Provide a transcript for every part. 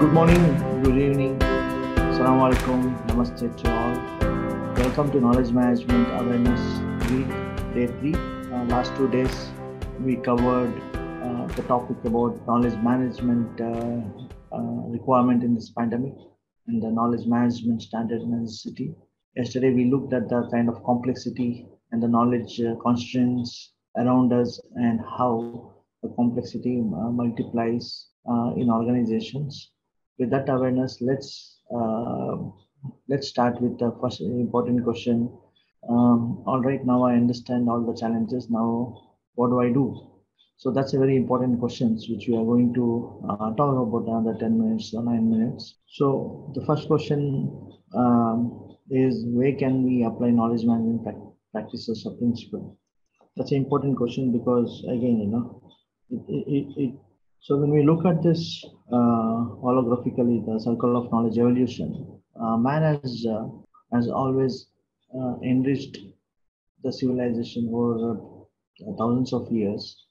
Good morning, good evening, Assalamu alaikum, namaste to all. Welcome to Knowledge Management Awareness Week, Day 3. Uh, last two days, we covered uh, the topic about knowledge management uh, uh, requirement in this pandemic and the knowledge management standard necessity. Yesterday, we looked at the kind of complexity and the knowledge uh, constraints around us and how the complexity uh, multiplies in organizations. With that awareness, let's uh, let's start with the first important question. Um, all right, now I understand all the challenges. Now, what do I do? So that's a very important question, which we are going to uh, talk about another 10 minutes or 9 minutes. So the first question um, is where can we apply knowledge management practices or principle? That's an important question because again, you know, it, it, it, so when we look at this holographically, the circle of knowledge evolution, uh, man has uh, has always uh, enriched the civilization over uh, thousands of years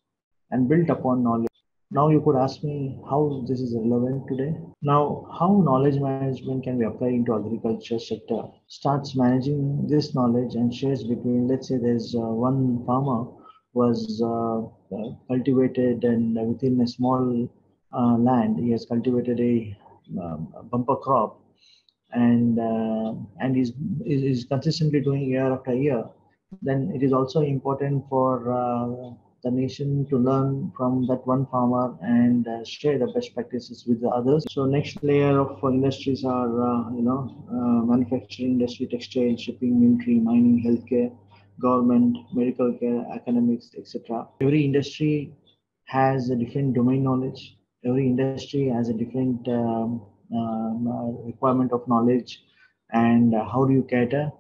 and built upon knowledge. Now you could ask me how this is relevant today. Now, how knowledge management can be applied into agriculture sector? Starts managing this knowledge and shares between, let's say there's uh, one farmer was uh, uh, cultivated and within a small uh, land, he has cultivated a, um, bumper crop and uh, and is, is consistently doing year after year, then it is also important for uh, the nation to learn from that one farmer and uh, share the best practices with the others. So next layer of industries are you know manufacturing industry, textile, shipping, military, mining, healthcare, government, medical care, academics, etc. Every industry has a different domain knowledge. Every industry has a different um, um, requirement of knowledge and uh, how do you cater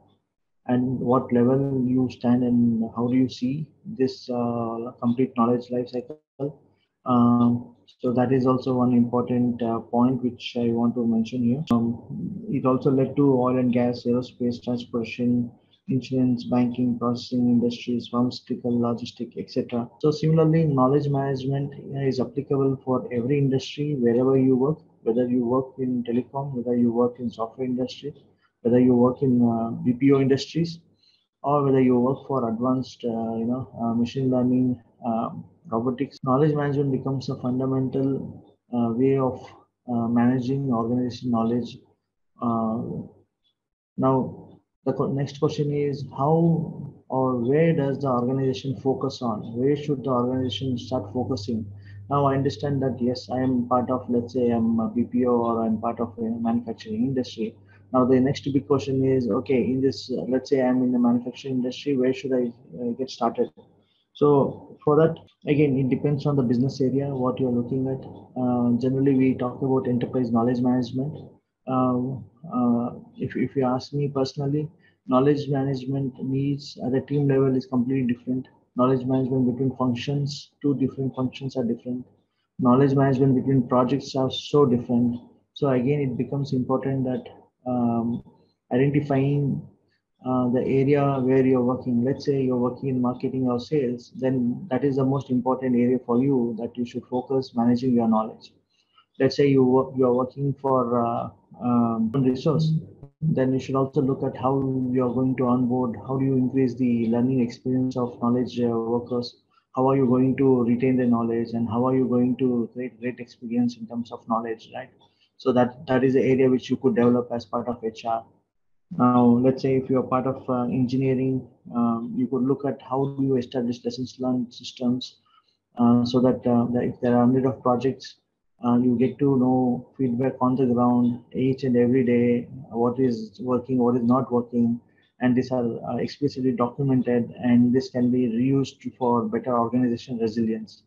and what level you stand and how do you see this uh, complete knowledge life cycle. Um, so that is also one important uh, point which I want to mention here. Um, it also led to oil and gas, aerospace, transportation, insurance, banking, processing industries, pharmaceutical, logistic, etc. So similarly, knowledge management is applicable for every industry wherever you work, whether you work in telecom, whether you work in software industry, whether you work in uh, BPO industries, or whether you work for advanced, uh, you know, uh, machine learning, um, robotics. Knowledge management becomes a fundamental uh, way of uh, managing organization knowledge. Uh, now, the next question is how or where does the organization focus on? Where should the organization start focusing? Now i understand that yes i am part of let's say i'm a bpo or i'm part of a manufacturing industry. Now the next big question is okay in this uh, let's say i'm in the manufacturing industry where should i uh, get started? So for that again it depends on the business area what you're looking at. Uh, generally we talk about enterprise knowledge management if, if you ask me personally, knowledge management needs at the team level is completely different. Knowledge management between functions, two different functions are different. Knowledge management between projects are so different. So again, it becomes important that um, identifying uh, the area where you're working. Let's say you're working in marketing or sales, then that is the most important area for you that you should focus managing your knowledge. Let's say you work, you are working for uh, um, resource, then you should also look at how you are going to onboard, how do you increase the learning experience of knowledge uh, workers, how are you going to retain the knowledge, and how are you going to create great experience in terms of knowledge, right? So that that is the area which you could develop as part of HR. Now, let's say if you're part of uh, engineering, um, you could look at how do you establish lessons learned systems uh, so that, uh, that if there are hundred of projects, uh, you get to know feedback on the ground each and every day what is working what is not working. And these are uh, explicitly documented and this can be reused for better organization resilience.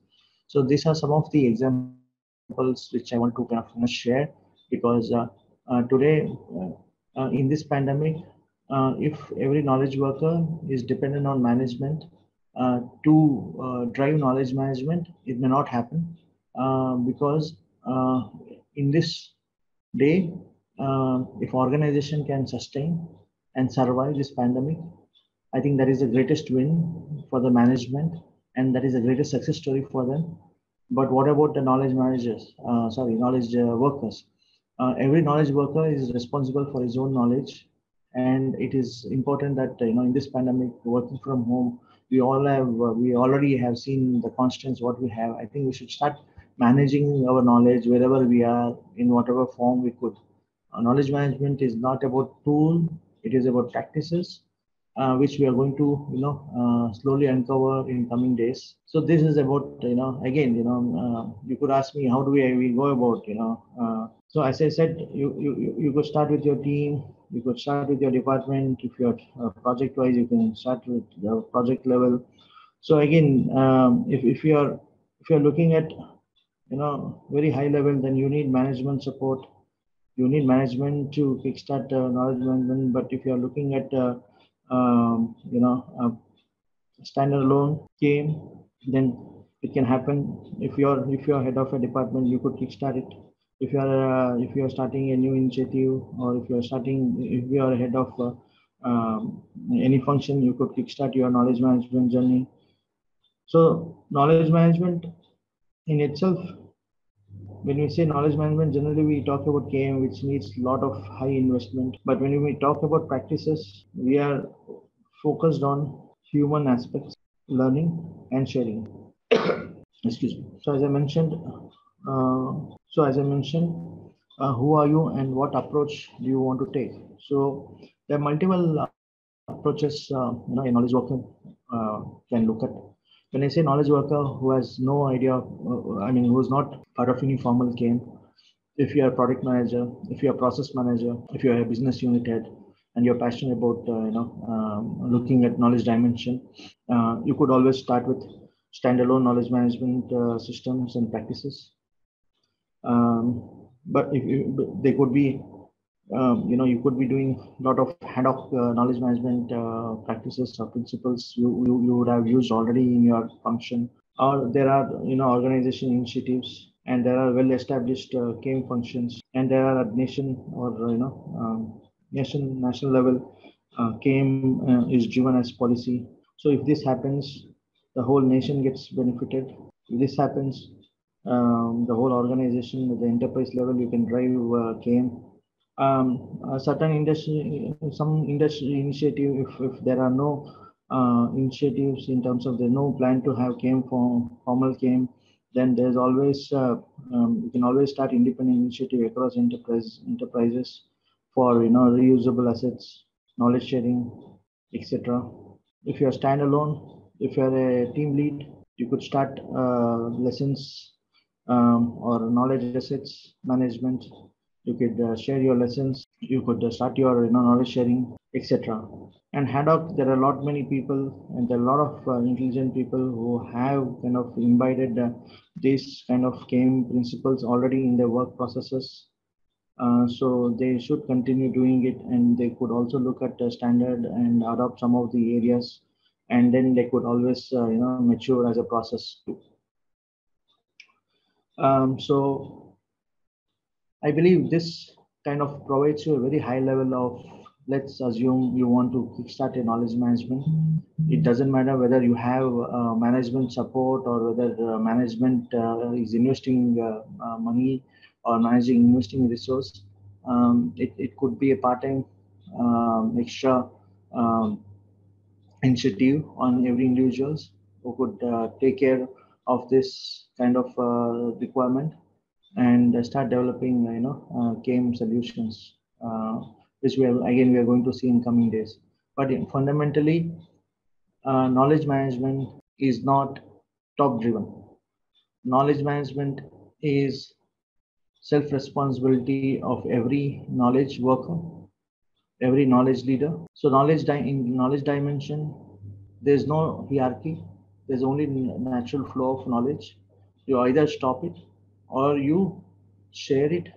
So these are some of the examples which i want to kind of share because uh, uh today uh, in this pandemic if every knowledge worker is dependent on management to drive knowledge management it may not happen uh, because uh, in this day, uh, if organization can sustain and survive this pandemic, I think that is the greatest win for the management and that is the greatest success story for them. But what about the knowledge managers? Uh, sorry, knowledge uh, workers. uh, every knowledge worker is responsible for his own knowledge and it is important that you know in this pandemic working from home we all have uh, we already have seen the constraints what we have i think we should start managing our knowledge wherever we are in whatever form we could. Uh, knowledge management is not about tool it is about practices uh, which we are going to you know uh, slowly uncover in coming days. So this is about you know again you know uh, you could ask me how do we, we go about you know uh, so as i said you, you you could start with your team you could start with your department. If you're uh, project wise you can start with the project level. So again um, if, if you're if you're looking at you know very high level then you need management support. You need management to kickstart uh, knowledge management but if you're looking at uh, um, you know a standalone KM then it can happen. If you're if you're head of a department you could kickstart it. If you are uh, if you are starting a new initiative or if you are starting if you are head of uh, um, any function you could kickstart your knowledge management journey. So knowledge management in itself when we say knowledge management generally we talk about km which needs a lot of high investment but when we talk about practices we are focused on human aspects learning and sharing excuse me so as i mentioned uh, so as I mentioned, uh, who are you and what approach do you want to take? So there are multiple uh, approaches uh, you know, knowledge worker uh, can look at. When I say knowledge worker who has no idea, uh, I mean, who is not part of any formal KM, if you are a product manager, if you are a process manager, if you are a business unit head, and you're passionate about uh, you know um, looking at knowledge dimension, you could always start with standalone knowledge management systems and practices. Um, but if you, they could be, um, you know, you could be doing a lot of ad hoc uh, knowledge management uh, practices or principles you, you, you would have used already in your function. Or there are, you know, organization initiatives and there are well-established uh, KM functions and there are at nation or, you know, um, nation, national level, uh, KM uh, is driven as policy. So if this happens, the whole nation gets benefited. If this happens, um, the whole organization at the enterprise level, you can drive uh, KM. Um, a certain industry, some industry initiative, if, if there are no uh, initiatives in terms of there's no plan to have KM form, formal KM, then there's always, uh, um, you can always start independent initiative across enterprise enterprises for, you know, reusable assets, knowledge sharing, etc. If you're standalone, if you're a team lead, you could start uh, lessons um, or knowledge assets management. You could uh, share your lessons. You could uh, start your you know, knowledge sharing, etc. And ad hoc, there are a lot many people, and there are a lot of uh, intelligent people who have kind of imbibed uh, these kind of KM principles already in their work processes. Uh, so they should continue doing it, and they could also look at the standard and adopt some of the areas, and then they could always uh, you know mature as a process. Um, so I believe this kind of provides you a very high level of, let's assume you want to kickstart a knowledge management. It doesn't matter whether you have uh, management support or whether uh, management uh, is investing uh, uh, money or managing investing resource. Um, it, it could be a part-time um, extra um, initiative on every individuals who could uh, take care of this kind of requirement and start developing you know uh, KM solutions uh, which we are, again we are going to see in coming days. But fundamentally uh, knowledge management is not top driven knowledge management is self responsibility of every knowledge worker every knowledge leader. So knowledge in knowledge dimension there's no hierarchy. There's only natural flow of knowledge. You either stop it or you share it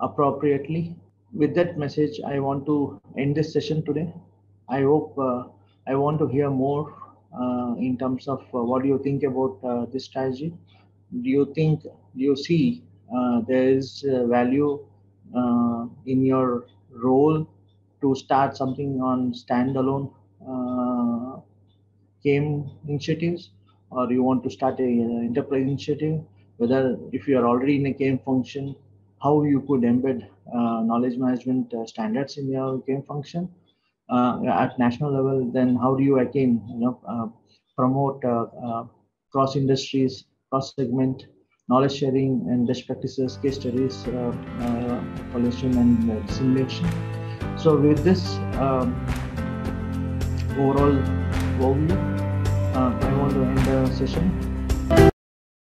appropriately. With that message, I want to end this session today. I hope uh, I want to hear more uh, in terms of uh, what do you think about uh, this strategy. Do you think, do you see uh, there is uh, value in your role to start something on standalone KM initiatives or you want to start a uh, enterprise initiative, whether if you are already in a KM function how you could embed uh, knowledge management uh, standards in your KM function uh, at national level. Then how do you again you know uh, promote cross industries, cross segment knowledge sharing and best practices, case studies, collaboration and simulation. So with this um, overall overview, I want to end the session.